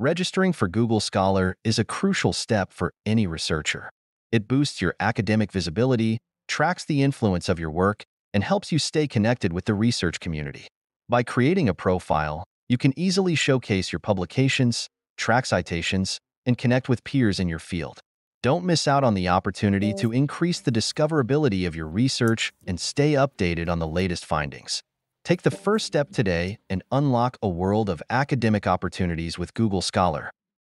Registering for Google Scholar is a crucial step for any researcher. It boosts your academic visibility, tracks the influence of your work, and helps you stay connected with the research community. By creating a profile, you can easily showcase your publications, track citations, and connect with peers in your field. Don't miss out on the opportunity to increase the discoverability of your research and stay updated on the latest findings. Take the first step today and unlock a world of academic opportunities with Google Scholar.